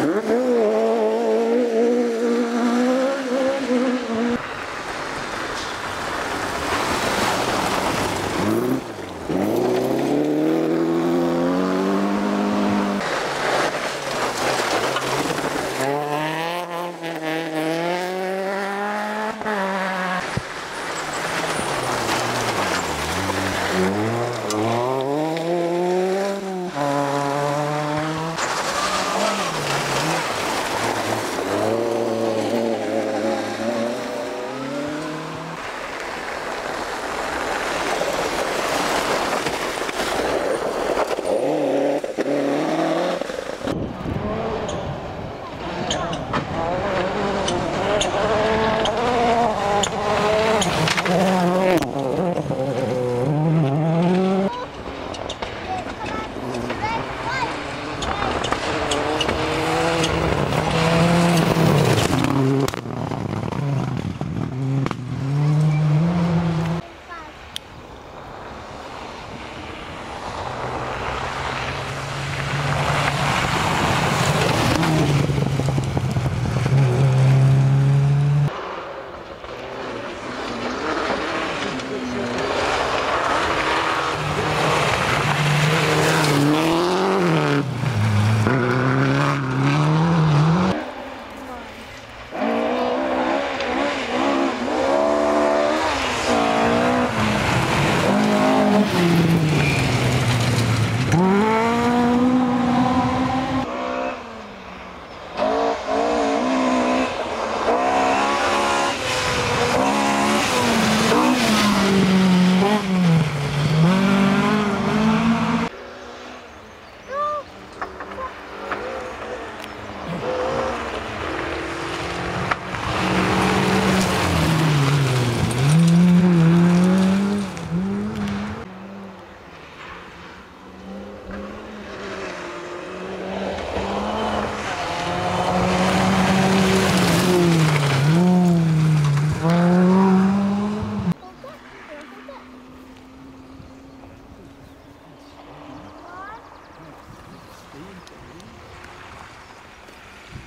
Uhum.